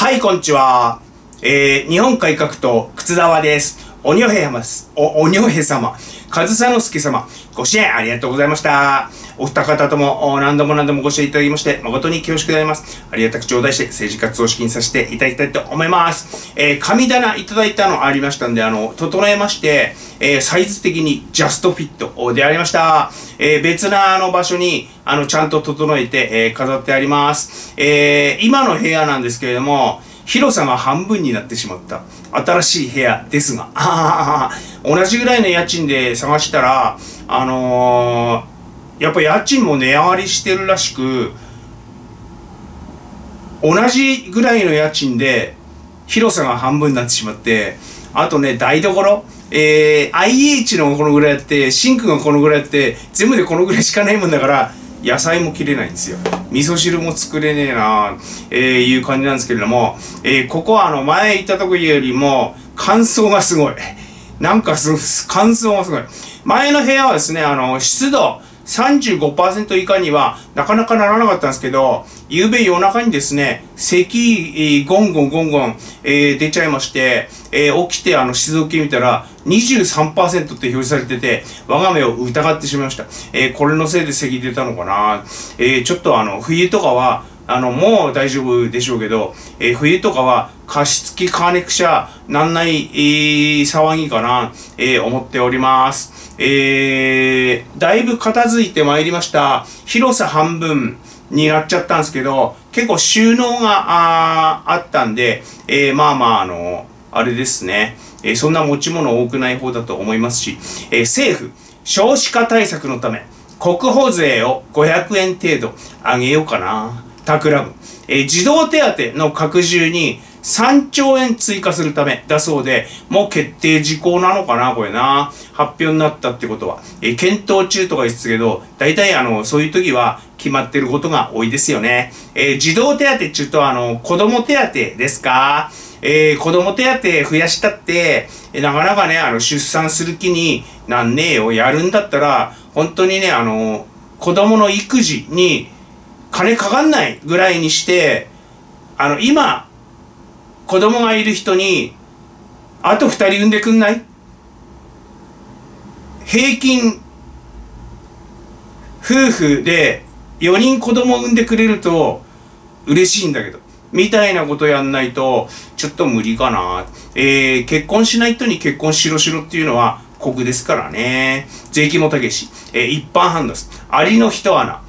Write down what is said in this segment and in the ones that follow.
はい、こんにちは。えー、日本改革党、靴沢です。おにょへ様す、お、おにょへ様、上総介様、ご支援ありがとうございました。お二方とも何度も何度もご支援いただきまして、誠に恐縮でございます。ありがたく頂戴して政治活動資金させていただきたいと思います。えー、神棚いただいたのありましたんで、あの、整えまして、えー、サイズ的にジャストフィットでありました。えー、別なあの場所に、あの、ちゃんと整えて、えー、飾ってあります。えー、今の部屋なんですけれども、広さが半分になってしまった。新しい部屋ですが、あ 同じぐらいの家賃で探したら、あのー、やっぱ家賃も値上がりしてるらしく、同じぐらいの家賃で広さが半分になってしまって、あとね、台所、えー、IH のこのぐらいやって、シンクがこのぐらいやって、全部でこのぐらいしかないもんだから、野菜も切れないんですよ。味噌汁も作れねえなえー、いう感じなんですけれども、えー、ここはあの前行った時よりも乾燥がすごい。なんかす、乾燥がすごい。前の部屋はですね、あの、湿度35%以下にはなかなかならなかったんですけど、夕べ夜中にですね、咳、ゴンゴンゴンゴン、えー、出ちゃいまして、えー、起きてあの湿度計見たら23%って表示されてて、我が目を疑ってしまいました。えー、これのせいで咳出たのかなえー、ちょっとあの、冬とかは、あの、もう大丈夫でしょうけど、えー、冬とかは加湿器カーネクシャなんない、えー、騒ぎかな、えー、思っております。えー、だいぶ片付いてまいりました。広さ半分になっちゃったんですけど、結構収納があったんで、えー、まあまあ、あの、あれですね、えー、そんな持ち物多くない方だと思いますし、え、政府、少子化対策のため、国保税を500円程度上げようかな。企む。えー、児童手当の拡充に3兆円追加するためだそうで、もう決定事項なのかなこれな。発表になったってことは。えー、検討中とか言ってたけど、大体あの、そういう時は決まってることが多いですよね。えー、児童手当って言うと、あの、子供手当ですか？えー、子供手当増やしたって、えー、なかなかね、あの、出産する気になんねえよ。やるんだったら、本当にね、あの、子供の育児に金かかんないぐらいにして、あの、今、子供がいる人に、あと二人産んでくんない？平均、夫婦で4人子供産んでくれると嬉しいんだけど、みたいなことやんないと、ちょっと無理かな。えー、結婚しない人に結婚しろしろっていうのは酷ですからね。税金も高いし、えー、一般判断です。ありの一穴。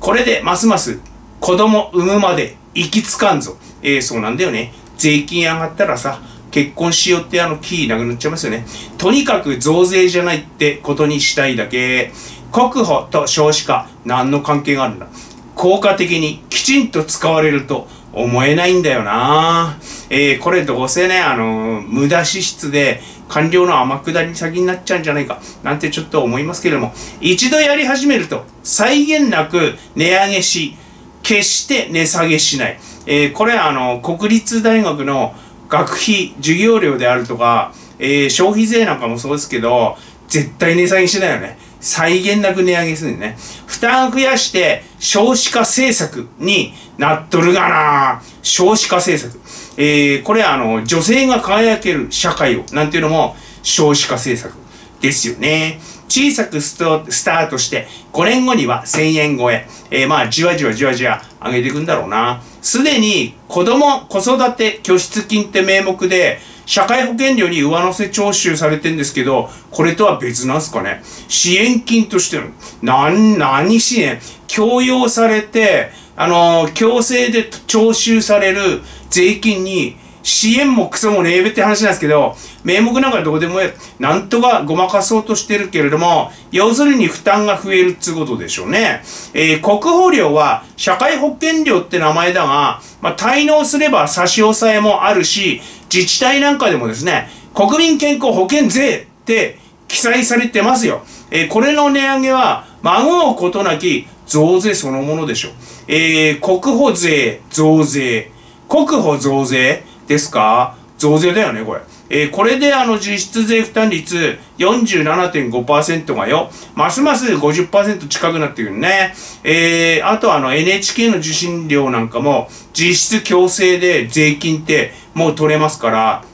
これでますます子供産むまで行きつかんぞ。えー、そうなんだよね。税金上がったらさ、結婚しようってあのキーなくなっちゃいますよね。とにかく増税じゃないってことにしたいだけ。国保と少子化、何の関係があるんだ効果的にきちんと使われると思えないんだよなえー、これどうせね、あのー、無駄支出で官僚の天下り先になっちゃうんじゃないか、なんてちょっと思いますけれども、一度やり始めると、際限なく値上げし、決して値下げしない。えー、これあの、国立大学の学費、授業料であるとか、えー、消費税なんかもそうですけど、絶対値下げしないよね。際限なく値上げするんね。負担を増やして少子化政策になっとるがな少子化政策。えー、これあの、女性が輝ける社会を、なんていうのも少子化政策ですよね。小さくスタートして、5年後には1000円超え。えー、まあ、じわじわじわじわ上げていくんだろうな。すでに子供、子育て拠出金って名目で、社会保険料に上乗せ徴収されてんですけど、これとは別なんすかね。支援金としての、なん、何支援？強要されて、あのー、強制で徴収される税金に、支援もクソもねえべって話なんですけど、名目なんかどうでもええ。なんとかごまかそうとしてるけれども、要するに負担が増えるってことでしょうね。えー、国保料は社会保険料って名前だが、まあ、滞納すれば差し押さえもあるし、自治体なんかでもですね、国民健康保険税って記載されてますよ。えー、これの値上げは、孫うことなき増税そのものでしょう。えー、国保税増税。国保増税ですか？増税だよね、これ。えー、これであの実質税負担率47.5%がよ、ますます50%近くなってくるね。えー、あとあの NHK の受信料なんかも実質強制で税金ってもう取れますから、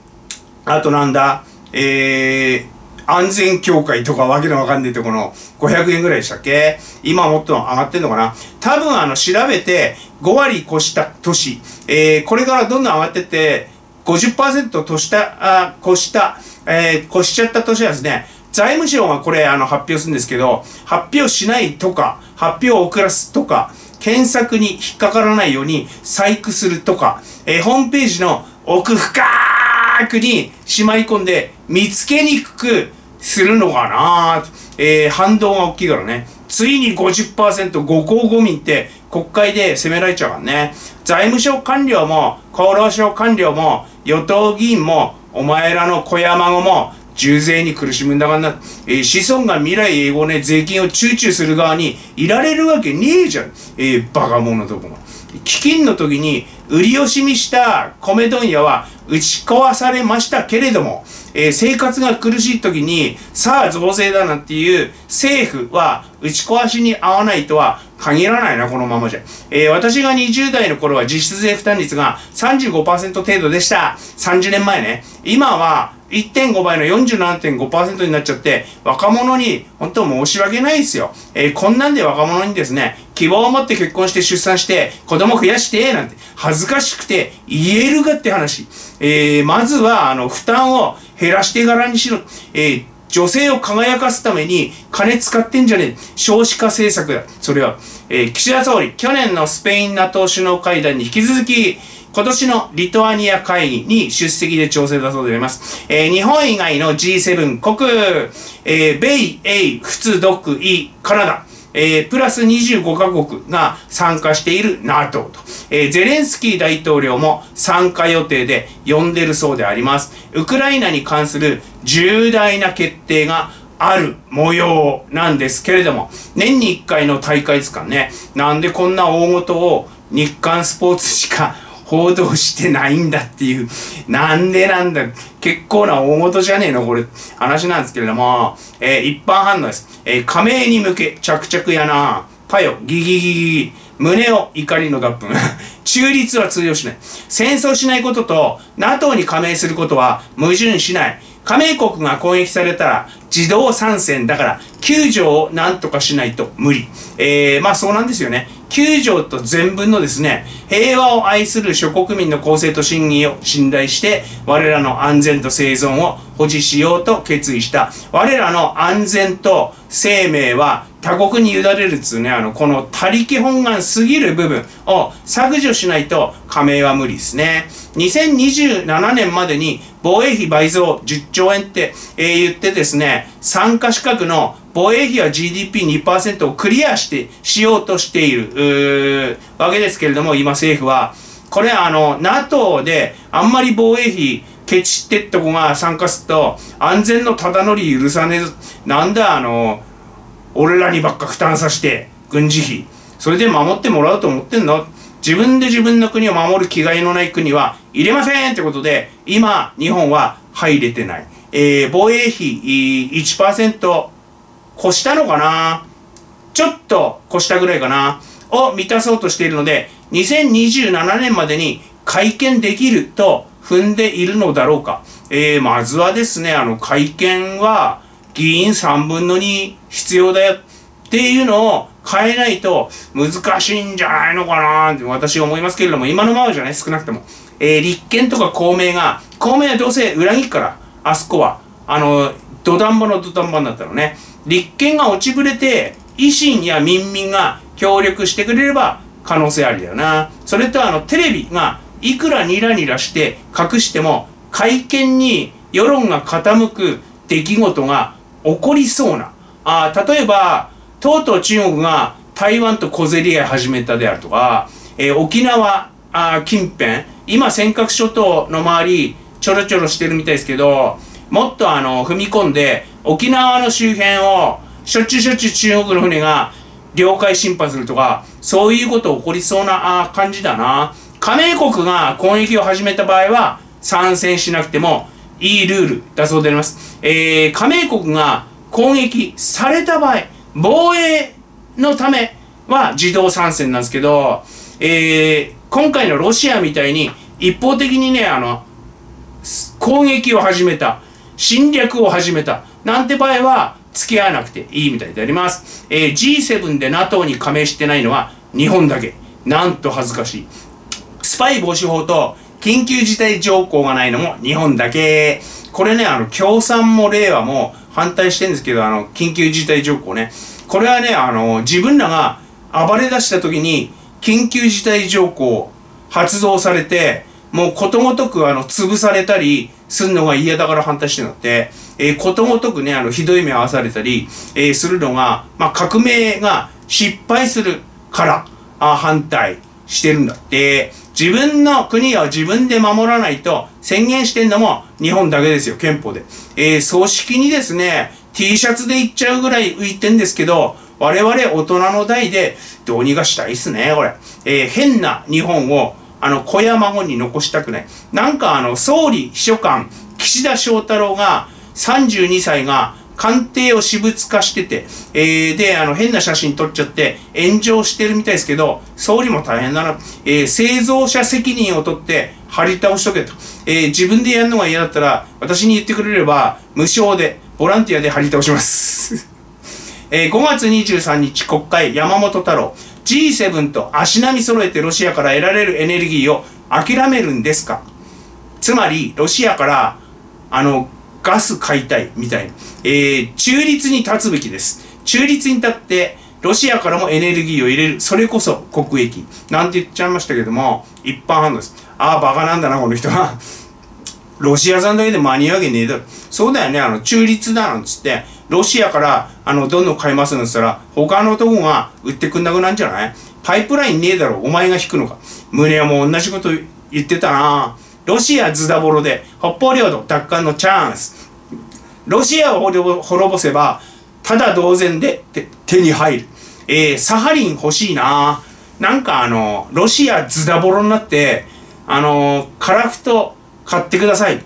あとなんだ、えー、安全協会とかわけのわかんねえとこの500円ぐらいでしたっけ？今もっと上がってんのかな？多分あの調べて5割越した年、えー、これからどんどん上がってって50%とした、あ、越した、えー、越しちゃった年はですね、財務省がこれあの発表するんですけど、発表しないとか、発表を遅らすとか、検索に引っかからないように細工するとか、えー、ホームページの奥深くにしまい込んで見つけにくくするのかなえー、反動が大きいからね。ついに50%ご公ご民って国会で責められちゃうからね。財務省官僚も厚労省官僚も与党議員もお前らの小山子も重税に苦しむんだからな、えー、子孫が未来英語ね、税金をチューチューする側にいられるわけねえじゃん。えー、バカ者どもが。飢饉の時に売り惜しみした米問屋は打ち壊されましたけれども、えー、生活が苦しい時にさあ増税だなんていう政府は打ち壊しに合わないとは限らないな、このままじゃ。えー、私が20代の頃は実質税負担率が35%程度でした。30年前ね。今は1.5倍の47.5%になっちゃって、若者に本当申し訳ないですよ。えー、こんなんで若者にですね、希望を持って結婚して出産して子供増やしてなんて恥ずかしくて言えるかって話。えー、まずはあの負担を減らしてからにしろ。えー女性を輝かすために金使ってんじゃねえ。少子化政策だ。それは。えー、岸田総理、去年のスペイン NATO 首脳会談に引き続き、今年のリトアニア会議に出席で調整だそうであります。えー、日本以外の G7 国、えー、米、英、仏、独、イ、カナダ、えー、プラス25カ国が参加している NATO と、えー、ゼレンスキー大統領も参加予定で呼んでるそうであります。ウクライナに関する重大な決定がある模様なんですけれども、年に1回の大会ですかね、なんでこんな大事を日刊スポーツしか報道してないんだっていう、なんでなんだ、結構な大事じゃねえの、これ、話なんですけれども、えー、一般反応です。えー、加盟に向け、着々やな、パヨ、ギギギギギ、胸を怒りの合吻。中立は通用しない。戦争しないことと、NATO に加盟することは矛盾しない。加盟国が攻撃されたら自動参戦だから救助を何とかしないと無理。えー、まあそうなんですよね。9条と全文のですね、平和を愛する諸国民の公正と信義を信頼して、我らの安全と生存を保持しようと決意した。我らの安全と生命は他国に委ねるっつうね、あの、この他力本願すぎる部分を削除しないと加盟は無理ですね。2027年までに防衛費倍増10兆円って、えー、言ってですね、参加資格の防衛費は GDP2% をクリアして、しようとしている、わけですけれども、今政府は、これあの、NATO であんまり防衛費ケチってっとこが参加すると、安全のただ乗り許さねえなんだあの、俺らにばっか負担させて、軍事費。それで守ってもらうと思ってんの自分で自分の国を守る気概のない国は入れませんってことで、今、日本は入れてない。えー、防衛費1%越したのかな？ちょっと越したぐらいかな？を満たそうとしているので、2027年までに会見できると踏んでいるのだろうか。えー、まずはですね、あの、会見は議員3分の2必要だよっていうのを変えないと難しいんじゃないのかな？って私は思いますけれども、今のままじゃね、少なくとも。えー、立憲とか公明が、公明はどうせ裏切っから、あそこは。あの、土壇場の土壇場になったのね。立憲が落ちぶれて、維新や民民が協力してくれれば可能性ありだよな。それとあの、テレビがいくらニラニラして隠しても、会見に世論が傾く出来事が起こりそうな。あ例えば、とうとう中国が台湾と小競り合い始めたであるとか、えー、沖縄あ近辺、今尖閣諸島の周りちょろちょろしてるみたいですけど、もっとあの、踏み込んで、沖縄の周辺をしょっちゅうしょっちゅう中国の船が領海侵犯するとか、そういうこと起こりそうな感じだな。加盟国が攻撃を始めた場合は参戦しなくても、いいルールだそうであります。えー、加盟国が攻撃された場合、防衛のためは自動参戦なんですけど、えー、今回のロシアみたいに一方的にね、あの、攻撃を始めた、侵略を始めた、なんて場合は付き合わなくていいみたいであります。えー、G7 で NATO に加盟してないのは日本だけ。なんと恥ずかしい。スパイ防止法と緊急事態条項がないのも日本だけ。これね、あの、共産も令和も反対してるんですけど、あの、緊急事態条項ね。これはね、あの、自分らが暴れ出した時に、緊急事態条項発動されて、もうことごとくあの、潰されたりするのが嫌だから反対してるのって、えー、ことごとくね、あの、ひどい目を合わされたり、えー、するのが、まあ、革命が失敗するから、あ反対してるんだって、自分の国を自分で守らないと宣言してんのも日本だけですよ、憲法で。えー、葬式にですね、T シャツで行っちゃうぐらい浮いてんですけど、我々大人の代でどうにかしたいっすね、これ。えー、変な日本を、あの、子や孫に残したくない。なんかあの、総理秘書官、岸田翔太郎が、32歳が、官邸を私物化してて、えー、で、あの、変な写真撮っちゃって、炎上してるみたいですけど、総理も大変だな。えー、製造者責任を取って、張り倒しとけと。えー、自分でやるのが嫌だったら、私に言ってくれれば、無償で、ボランティアで張り倒します。えー、5月23日国会山本太郎 G7 と足並み揃えてロシアから得られるエネルギーを諦めるんですか？つまりロシアからあのガス買いたいみたいな、えー、中立に立つべきです。中立に立ってロシアからもエネルギーを入れる。それこそ国益。なんて言っちゃいましたけども一般反応です。ああバカなんだなこの人は。ロシア産だけで間に合うわけねえだろ。そうだよね。あの中立だなんつってロシアからあのどんどん買いますんつったら他のとこが売ってくんなくなるんじゃない？パイプラインねえだろ。お前が引くのか。胸はもう同じこと言ってたな。ロシアズダボロで北方領土奪還のチャンス。ロシアを滅ぼせばただ同然で手に入る。えー、サハリン欲しいな。なんかあのロシアズダボロになってあのカラフト買ってください。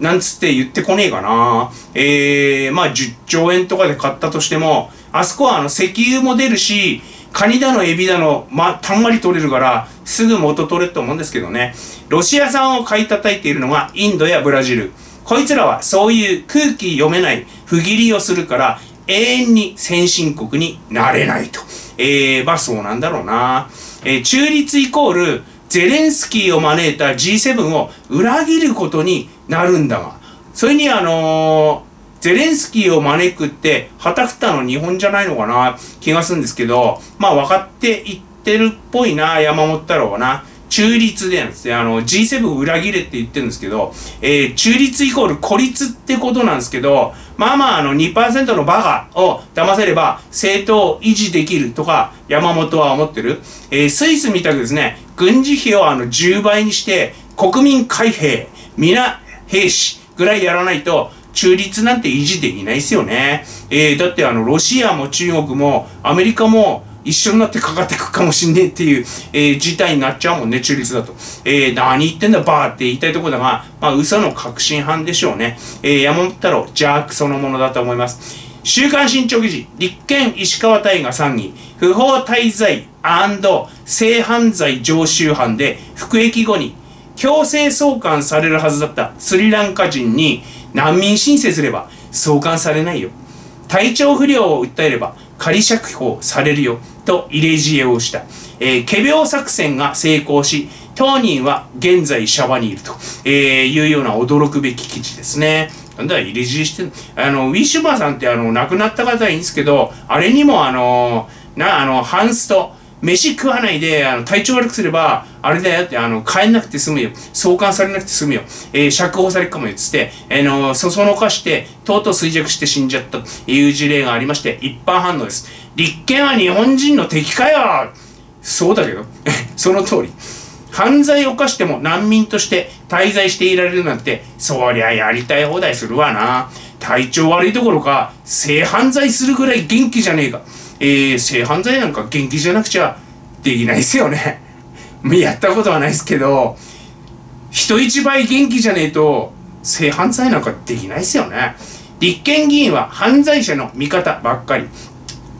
なんつって言ってこねえかな。えー、まあ10兆円とかで買ったとしても、あそこはあの石油も出るし、カニだのエビだの、ま、たんまり取れるから、すぐ元取れると思うんですけどね。ロシア産を買い叩いているのがインドやブラジル。こいつらはそういう空気読めない不義理をするから、永遠に先進国になれないと。えー、まあそうなんだろうな。えー、中立イコール、ゼレンスキーを招いた G7 を裏切ることになるんだが、それにあのー、ゼレンスキーを招くって、はたくたの日本じゃないのかな、気がするんですけど、まあ分かっていってるっぽいな、山本太郎はな。中立でなんですね。あの、G7 裏切れって言ってるんですけど、えー、中立イコール孤立ってことなんですけど、まあまあ、あの、2%のバカを騙せれば、政党を維持できるとか、山本は思ってる。えー、スイスみたくですね、軍事費をあの、10倍にして、国民開閉、皆兵士ぐらいやらないと、中立なんて維持できないですよね。えー、だってあの、ロシアも中国もアメリカも一緒になってかかってくかもしんねえっていう、えー、事態になっちゃうもんね、中立だと。えー、何言ってんだ、バーって言いたいところだが、まあ、嘘の確信犯でしょうね。えー、山本太郎、邪悪そのものだと思います。週刊新潮記事、立憲石川大が参議、不法滞在性犯罪常習犯で服役後に強制送還されるはずだったスリランカ人に難民申請すれば送還されないよ。体調不良を訴えれば仮釈放されるよ。と入れ知恵をした。えー、仮病作戦が成功し、当人は現在シャバにいると、えー、いうような驚くべき記事ですね。なんだ、入れ知恵してるあの、ウィッシュバーさんってあの、亡くなった方はいいんですけど、あれにもあの、な、あの、ハンスト、飯食わないで、あの、体調悪くすれば、あれだよって、あの、帰んなくて済むよ。送還されなくて済むよ。えー、釈放されるかもよ。つって、あの、そそのかして、とうとう衰弱して死んじゃったという事例がありまして、一般反応です。立憲は日本人の敵かよそうだけど、その通り。犯罪を犯しても難民として滞在していられるなんて、そりゃやりたい放題するわな。体調悪いどころか、性犯罪するぐらい元気じゃねえか。えー、性犯罪なんか元気じゃなくちゃできないですよね。やったことはないですけど、人一倍元気じゃねえと性犯罪なんかできないですよね。立憲議員は犯罪者の味方ばっかり。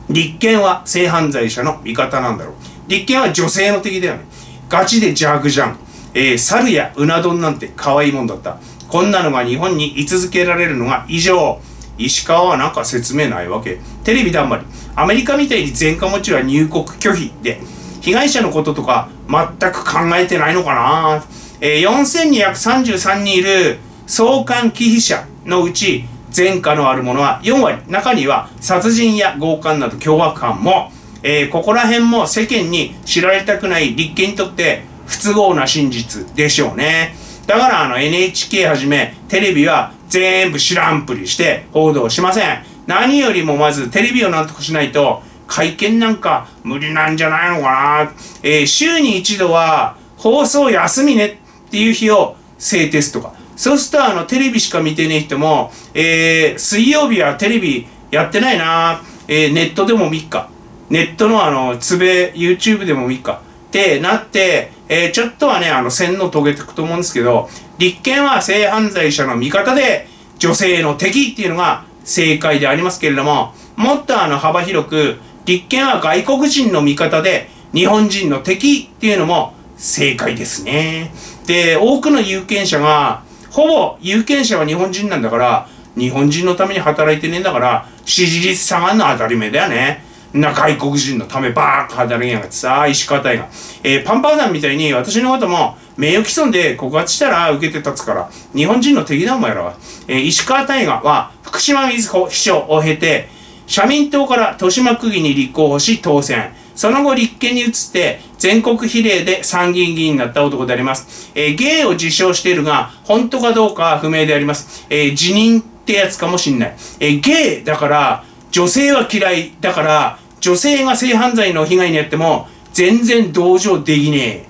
立憲は性犯罪者の味方なんだろう。立憲は女性の敵だよね。ガチで邪悪じゃん。えー、猿やうな丼なんて可愛いもんだった。こんなのが日本に居続けられるのが異常。石川はなんか説明ないわけ。テレビだんまり。アメリカみたいに前科持ちは入国拒否で、被害者のこととか全く考えてないのかな。えー、4233人いる送還忌避者のうち前科のあるものは4割。中には殺人や強姦など凶悪犯も、えー、ここら辺も世間に知られたくない立憲にとって不都合な真実でしょうね。だからあの NHK はじめテレビは全部知らんぷりして報道しません。何よりもまずテレビをなんとかしないと会見なんか無理なんじゃないのかな。えー、週に一度は放送休みねっていう日を制定すとか。そうするとあのテレビしか見てねえ人も、えー、水曜日はテレビやってないな。えー、ネットでも見っか。ネットのあの、つべ、YouTube でも見っか。ってなって、えー、ちょっとはね、あの、洗脳遂げていくと思うんですけど、立憲は性犯罪者の味方で、女性の敵っていうのが正解でありますけれども、もっとあの、幅広く、立憲は外国人の味方で、日本人の敵っていうのも正解ですね。で、多くの有権者が、ほぼ有権者は日本人なんだから、日本人のために働いてねえんだから、支持率下がるのは当たり前だよね。な外国人のためばーっと働きやがってさ、石川大が。えー、パンパウダンみたいに私のことも名誉毀損で告発したら受けて立つから、日本人の敵だお前らは。えー、石川大河は福島瑞穂秘書を経て、社民党から豊島区議に立候補し当選。その後立憲に移って全国比例で参議院議員になった男であります。えー、芸を自称しているが、本当かどうかは不明であります。えー、辞任ってやつかもしんない。えー、芸だから、女性は嫌いだから、女性が性犯罪の被害に遭っても、全然同情できねえ。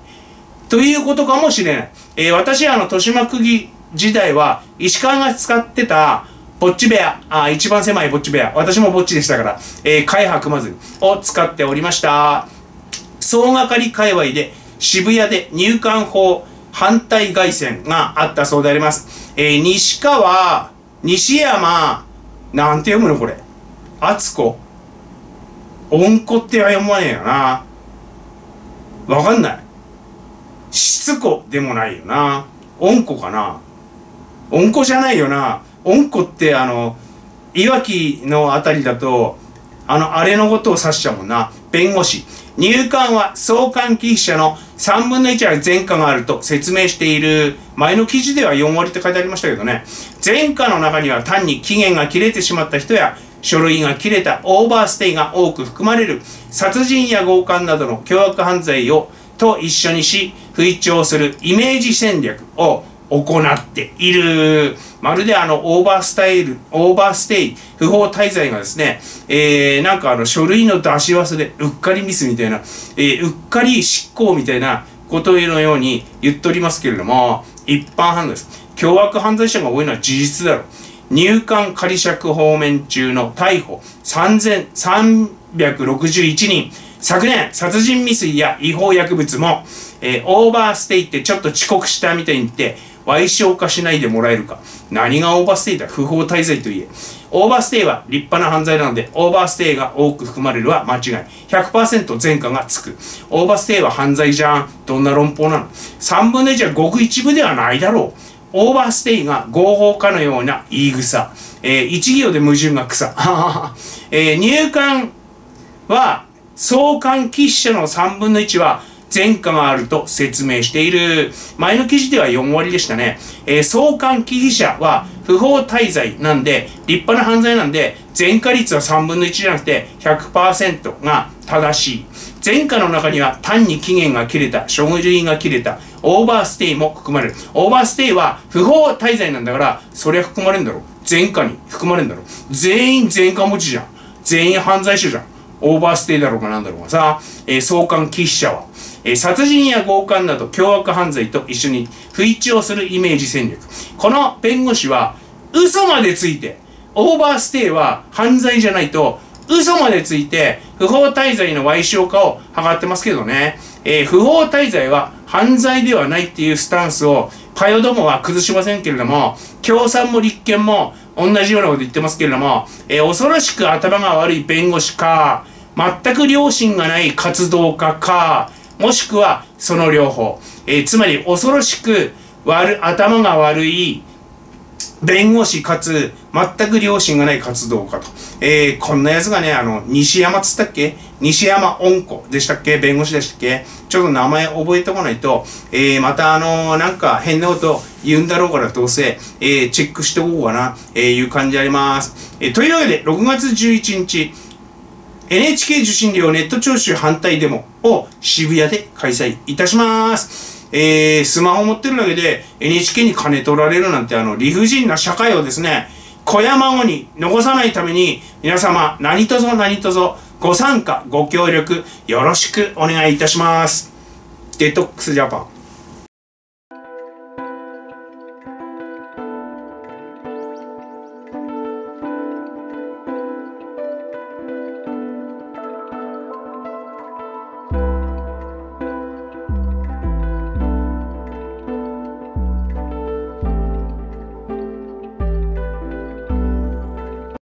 ということかもしれない。えー、私はあの、豊島区議時代は、石川が使ってた、ぼっち部屋、あ、一番狭いぼっち部屋、私もぼっちでしたから、えー、海白まずを使っておりました。総がかり界隈で、渋谷で入管法反対外線があったそうであります。えー、西川、西山、なんて読むのこれ。敦子温子っては読まねえよな。わかんない。しつこでもないよな。温子かな。温子じゃないよな。温子ってあの、いわきのあたりだと、あの、あれのことを指しちゃうもんな。弁護士。入管は送還忌避者の3分の1は前科があると説明している前の記事では4割って書いてありましたけどね。前科の中には単に期限が切れてしまった人や書類が切れたオーバーステイが多く含まれる殺人や強姦などの凶悪犯罪をと一緒にし吹聴するイメージ戦略を行っている。まるであの、オーバースタイル、オーバーステイ、不法滞在がですね、えー、なんかあの、書類の出し忘れ、うっかりミスみたいな、えー、うっかり失効みたいなことのように言っておりますけれども、一般犯罪です。凶悪犯罪者が多いのは事実だろう。入管仮釈放免中の逮捕3361人。昨年、殺人未遂や違法薬物も、えー、オーバーステイってちょっと遅刻したみたいに言って、矮小化しないでもらえるか。何がオーバーステイだ？不法滞在といえ。オーバーステイは立派な犯罪なので、オーバーステイが多く含まれるは間違い。100%前科がつく。オーバーステイは犯罪じゃん。どんな論法なの ?3 分の1はごく一部ではないだろう。オーバーステイが合法かのような言い草。えー、一行で矛盾が草。えー、入管は、送還忌避者の3分の1は前科があると説明している。前の記事では4割でしたね。えー、送還忌避者は不法滞在なんで、立派な犯罪なんで、前科率は3分の1じゃなくて100%が正しい。前科の中には単に期限が切れた、書類が切れた、オーバーステイも含まれる。オーバーステイは不法滞在なんだから、そりゃ含まれるんだろう。前科に含まれるんだろう。全員前科持ちじゃん。全員犯罪者じゃん。オーバーステイだろうがなんだろうがさ、えー、送還忌避者は、えー、殺人や強姦など凶悪犯罪と一緒に不一致をするイメージ戦略。この弁護士は、嘘までついて、オーバーステイは犯罪じゃないと、嘘までついて、不法滞在の矮小化を図ってますけどね。えー、不法滞在は犯罪ではないっていうスタンスをパヨどもは崩しませんけれども、共産も立憲も同じようなこと言ってますけれども、えー、恐ろしく頭が悪い弁護士か、全く良心がない活動家か、もしくはその両方。えー、つまり恐ろしく悪頭が悪い弁護士かつ全く良心がない活動家と。えー、こんなやつがね、あの、西山つったっけ？西山恩子でしたっけ？弁護士でしたっけ？ちょっと名前覚えてこないと、えー、またあのー、なんか変なこと言うんだろうからどうせ、えー、チェックしておこうかな、えー、いう感じあります。えー、というわけで、6月11日、NHK 受信料ネット徴収反対デモを渋谷で開催いたします。えー、スマホ持ってるだけで NHK に金取られるなんてあの理不尽な社会をですね、子や孫に残さないために皆様何卒何卒ご参加、ご協力よろしくお願いいたします。デトックスジャパン。